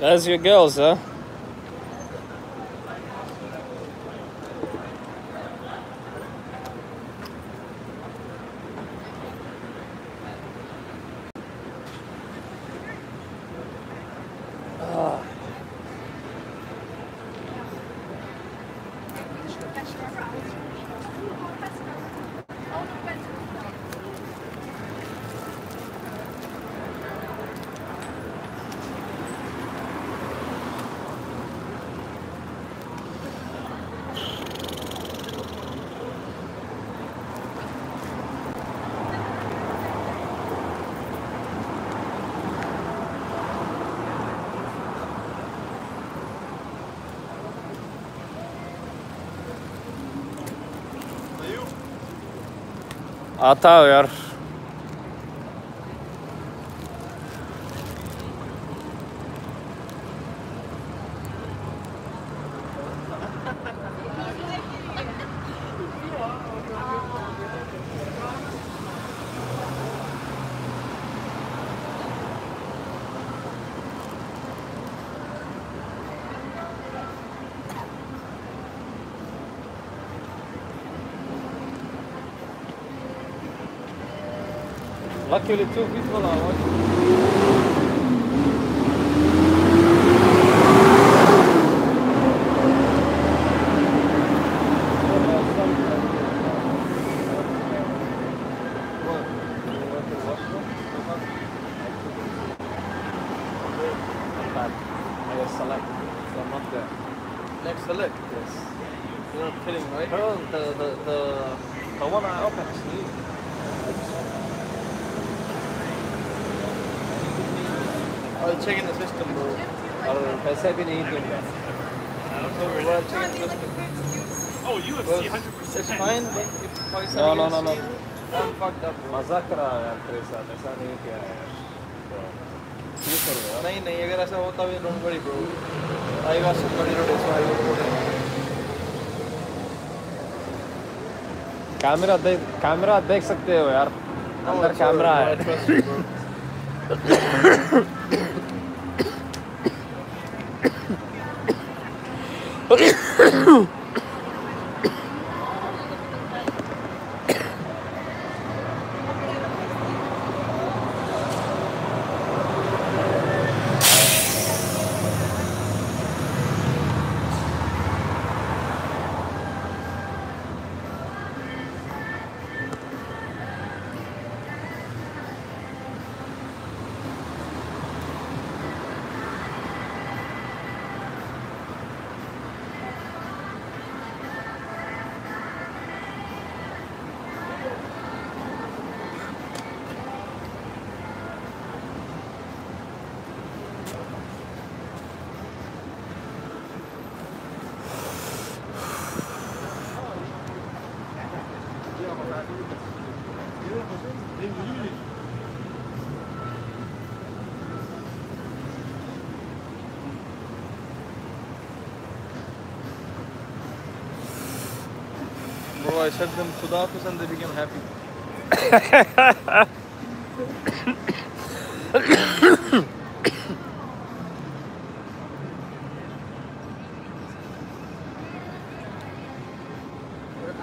That's your girls, huh? आता हो यार Luckily two people are watching. Select. Yes. You're kidding, right? No, the, the, the, the one I opened I'll check in the system, bro. और पैसे भी नहीं दूँगा So we're checking the system. Oh, UFC 100%. It's fine, but if Pakistan No, no, no, no. I'm fucked up, bro. मज़ाक कर रहा है यार तेरे साथ ऐसा नहीं किया है यार तो क्यों कर नहीं नहीं अगर ऐसा होता भी don't worry bro I got somebody today so I will go camera देख कैमरा देख सकते हो यार अंदर कैमरा है Bro, I said them Khuda Hafiz and they became happy.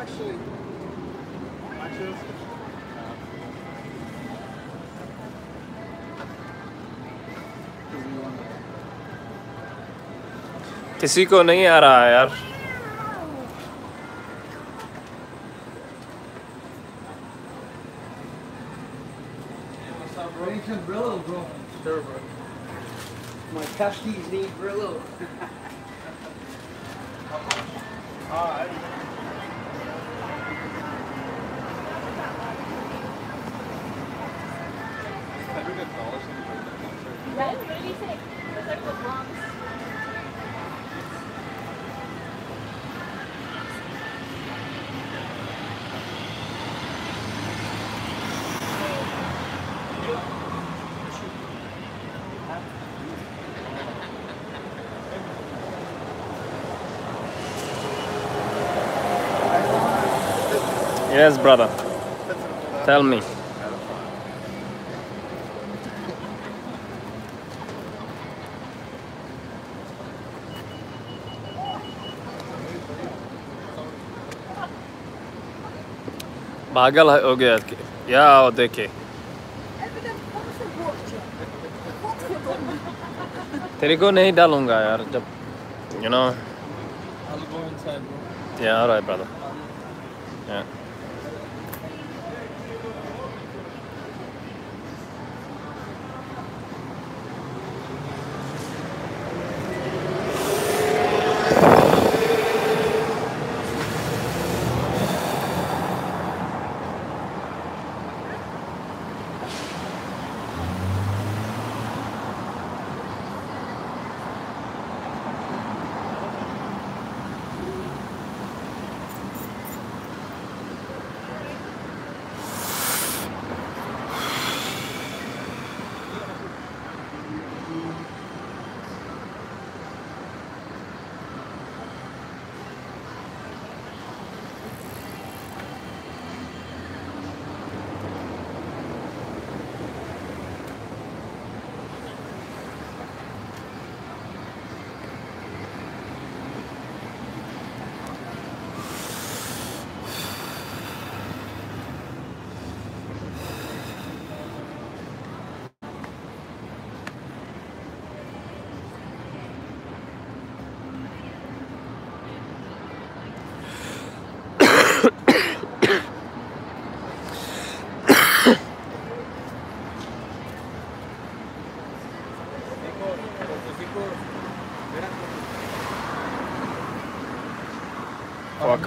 Actually, actually, किसी को नहीं आ रहा not broke. Need some Brillo, bro. Sure, bro. My testes need Brillo. All right. Yes, brother. Tell me. पागल हो गया या आओ देखे तेरे को नहीं डालूंगा यार जब you know yeah alright brother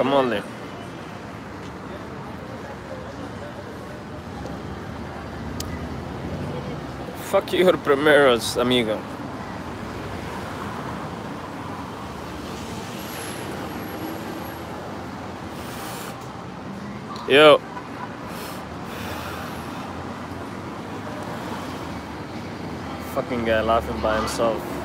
guacamole fuck your primeros amigo Yo. Fucking guy laughing by himself.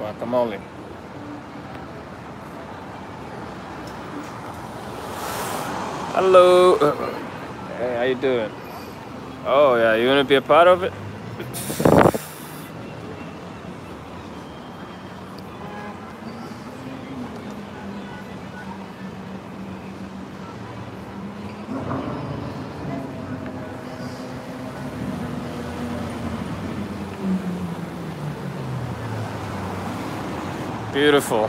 Guacamole. Hello. Hey, how you doing? Oh yeah, you wanna be a part of it? Beautiful.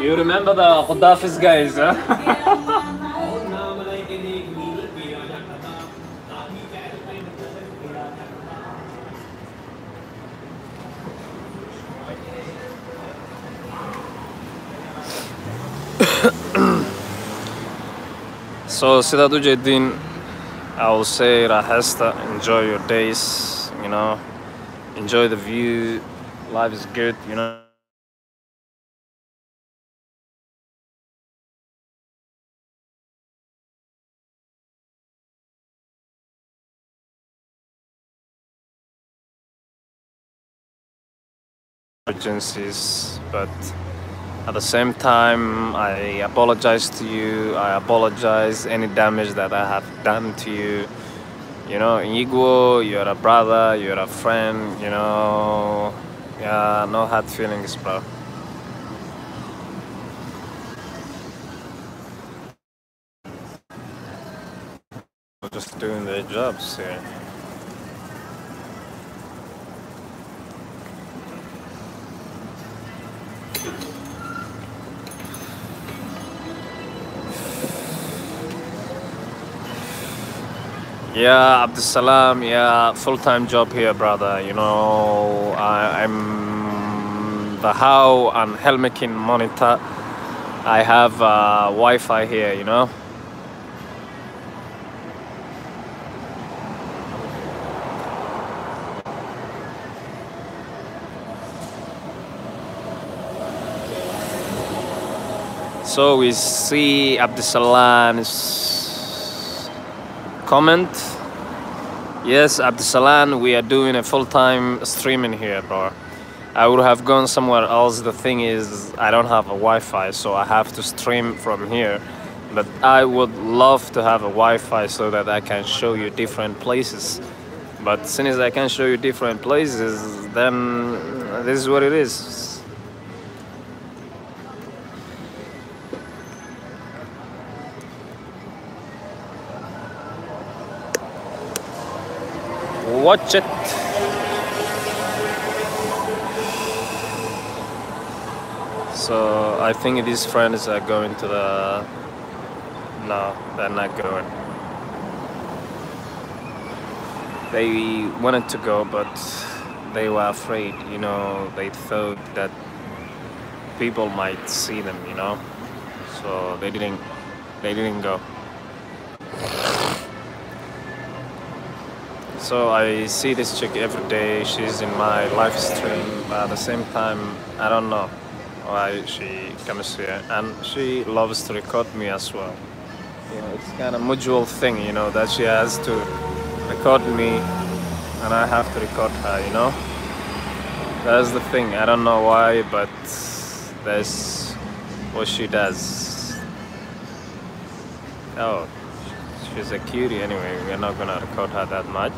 You remember the Qaddafi's guys, huh? so sidaad u I will say raaxaysta enjoy your days you know. Enjoy the view. Life is good you know emergencies but at the same time i apologize to you. I apologize any damage that i have done to you. You know Iguo, you're a brother you're a friend you know. Yeah no hard feelings bro. We're just doing their jobs here Yeah, Abdusalam, yeah, full-time job here, brother. You know, I, I'm the how and Helmekin monitor. I have uh, Wi-Fi here, you know. So we see Abdusalam's comment. Yes, Abdusalam, we are doing a full-time streaming here, bro. I would have gone somewhere else. The thing is, I don't have a Wi-Fi, so I have to stream from here. But I would love to have a Wi-Fi so that I can show you different places. But since I can show you different places, then this is what it is. Watch it. So I think these friends are going to the. No, they're not going. They wanted to go, but they were afraid. You know, they thought that people might see them. You know, so they didn't. They didn't go. So I see this chick every day. She's in my live stream, but at the same time, I don't know why she comes here, and she loves to record me as well. You know, it's kind of mutual thing, you know, that she has to record me, and I have to record her. You know, that's the thing. I don't know why, but that's what she does. Oh, she's a cutie anyway. We're not gonna record her that much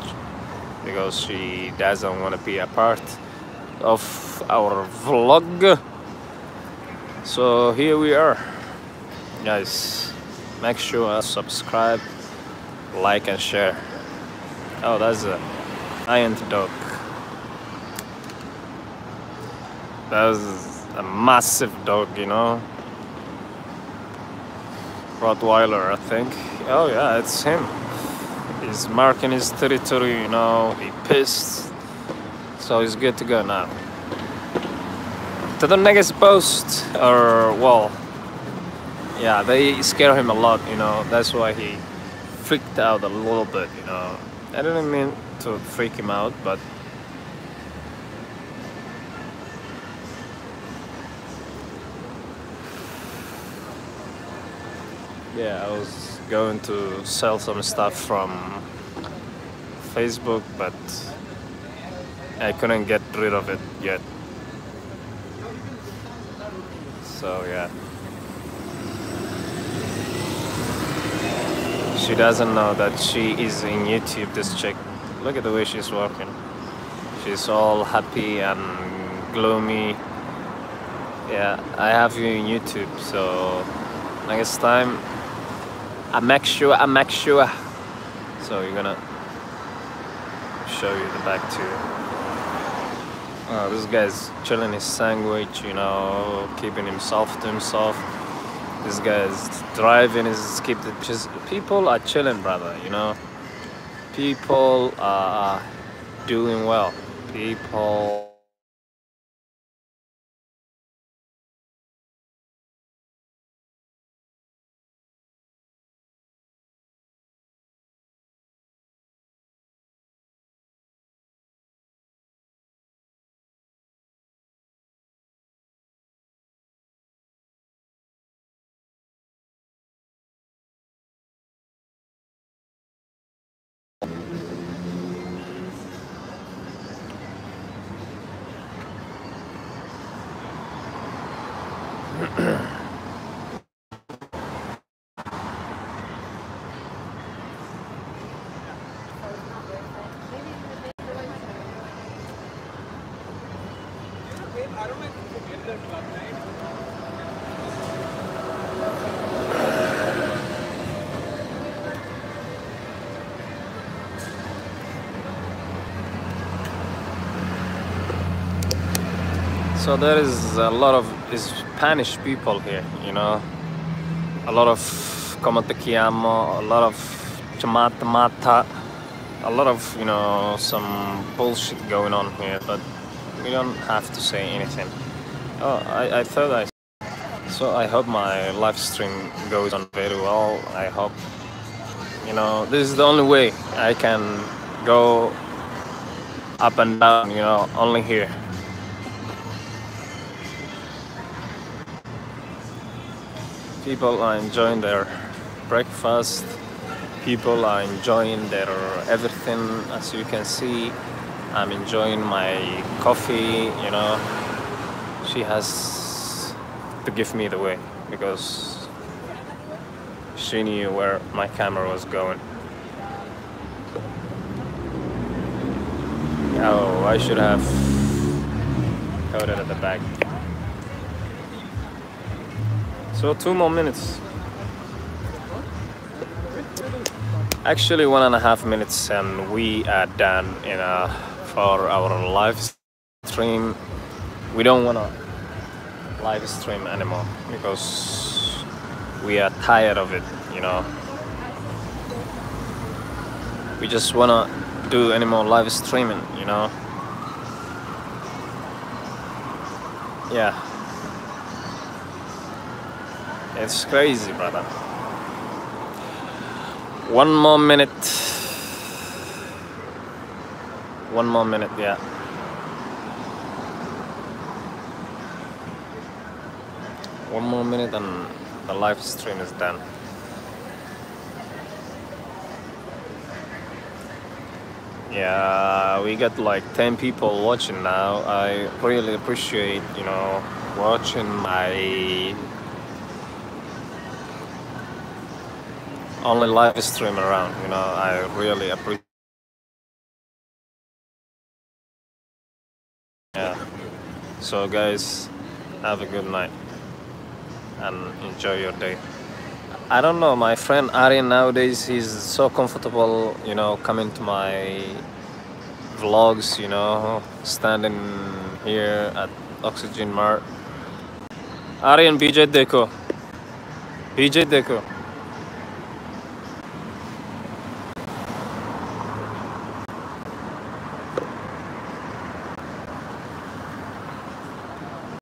because she doesn't want to be a part of our vlog. So here we are, guys. Make sure subscribe, like, and share. Oh, that's a giant dog. That's a massive dog, you know. Rottweiler, I think. Oh yeah, it's him. He's marking his territory, you know. He pissed, so he's good to go now. To the next post, or well, yeah, they scare him a lot, you know. That's why he freaked out a little bit, you know. I didn't mean to freak him out, but yeah, I was going to sell some stuff from Facebook, but I couldn't get rid of it yet. So yeah. She doesn't know that she is in YouTube, this chick. Look at the way she's walking. She's all happy and gloomy. Yeah, I have you in YouTube, so next time I make sure, I make sure. So you're gonna show you the back too. Uh, this guy's chilling his sandwich, you know, keeping himself to himself. This guy's driving his keep the just people are chilling, brother. You know, people are doing well. People. So there is a lot of Spanish people here, you know. A lot of como te a lot of chamata mata, a lot of you know some bullshit going on here, but we don't have to say anything. Oh, I, I thought I. So I hope my live stream goes on very well. I hope you know this is the only way I can go up and down. You know, only here. People are enjoying their breakfast. People are enjoying their everything. As you can see, I'm enjoying my coffee. You know, she has to give me the way because she knew where my camera was going. Oh, I should have coded at the back. So two more minutes. Actually, one and a half minutes, and we are done in a, for our live stream. We don't wanna live stream anymore because we are tired of it. You know, we just wanna do any more live streaming. You know, yeah. It's crazy, brother. One more minute. One more minute, yeah. One more minute and the live stream is done. Yeah, we got like 10 people watching now. I really appreciate, you know, watching my only live stream around. You know, I really appreciate. So, guys, have a good night and enjoy your day. I don't know, my friend Aryan nowadays he's so comfortable, you know, coming to my vlogs, you know, standing here at Oxygen Mart. Aryan BJ Deco. BJ Deco.